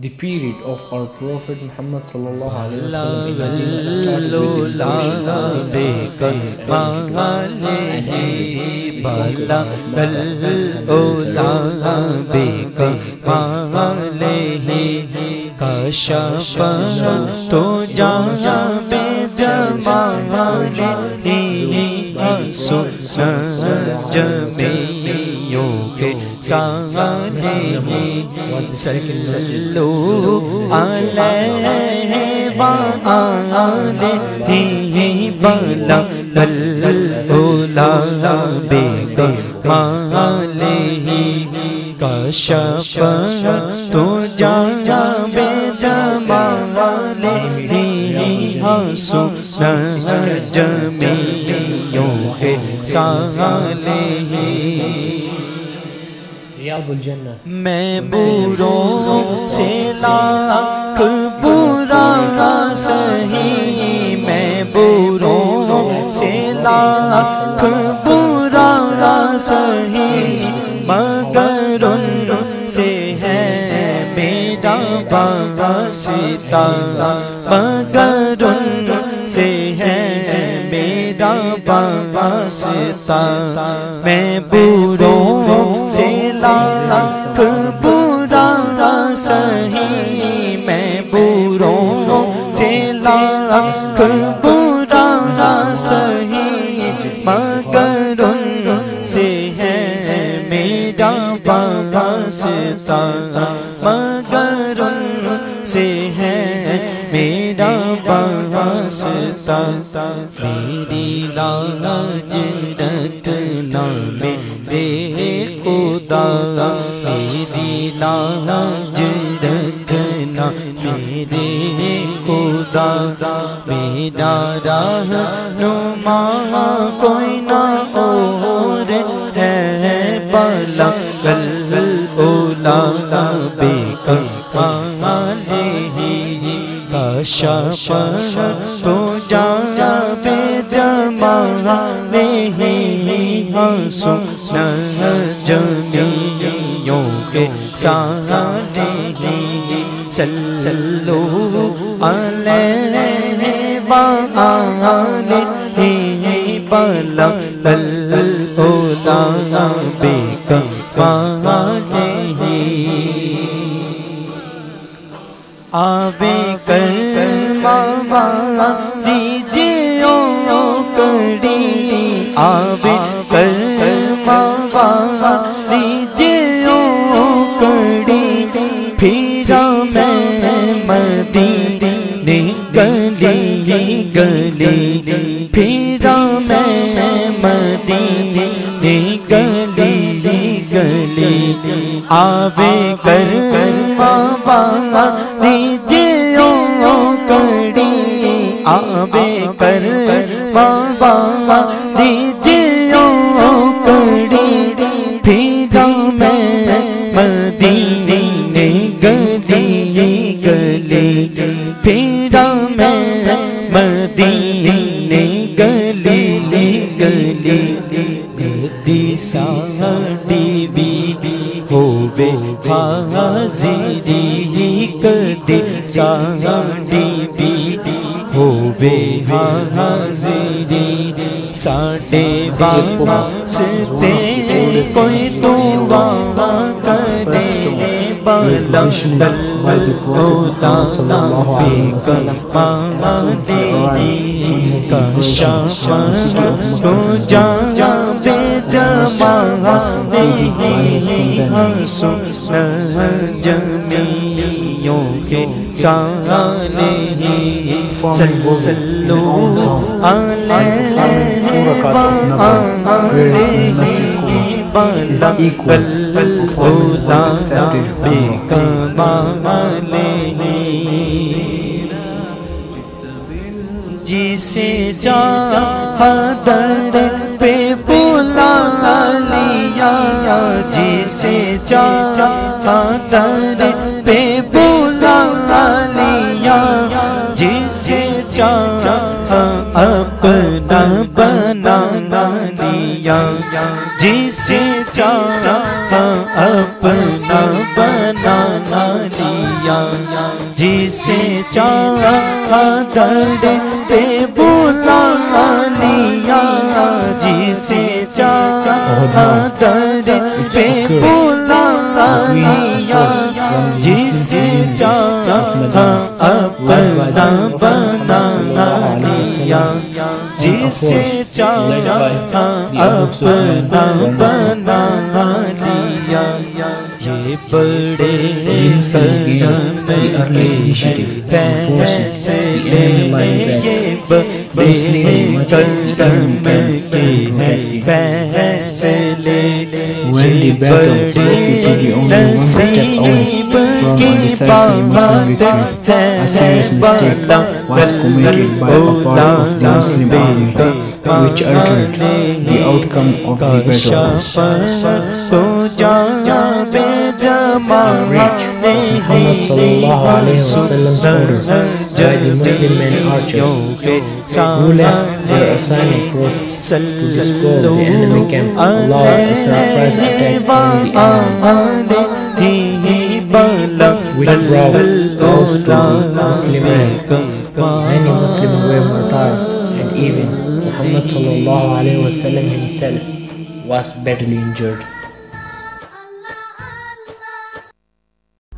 the period of our Prophet Muhammad sallallahu alaihi wasallam in Medina started with the devotion Kashaf तो जाया बे जमाले सुन जमियों के साले सल्लू अलैहि जमाले सुन जमियों के साले मैं बुरों से लाख मेरा वास्ता मगर से है मेरा वास्ता मैं बुरों से लाख बुरा सही मैं बुरों से लाख बुरा सही मगर से है मेरा वास्ता मगर वास्ता मेरी लाज रखना मेरे खुदा मेरी लाज रखना मेरे खुदा मेरा राह नुमा कोई ना और है बला कल ओला माले ही तो जाया बे जमा नहीं। सुन जमियों के साले सल्लो अलैहि व आलिहि बला कल ओला बेक आवे कर मावा दीजियो कड़ी आवे कर मावा दीजियो कड़ी फिरा मैं मदीने गली गली। फिरा मैं मदीने गली गली। आवे कर मावा आवे कर बाबा दीजियो कड़ी फिरा मैं मदीने गली गली फिरा मैं मदीने गली गली गदी साड़ी भी होवे हाजिरी कदी साड़ी भी होवे हाजिरी साढ़े वास्ते कोई तो वाह करे बला ओला बेकर माले कशफ तो जा बे जमा सुन जमियों के साले सल्लो बला कल ओला बेकमाले जिसे चादर पे जिसे चादर पे बुला लिया जिसे चाह अपना बनाना लिया जिसे चाह अपना बना लिया जिसे चादर पे चादर पे बुला लिया जिसे चाहा अपना बना लिया जिसे चाहा अपना बना लिया ये बड़े कदम के फैसले ये बड़े कदम के हैं फैसले ये बड़े नसीब की बात है बला Muslim army, which altered the outcome of the battle. reached Muhammad order the Muslim men archers who left their assigned posts to disperse the enemy camp. Allah a surprise attack on the enemy, which brought to Muslim. Many were martyred and even Muhammad himself was badly injured.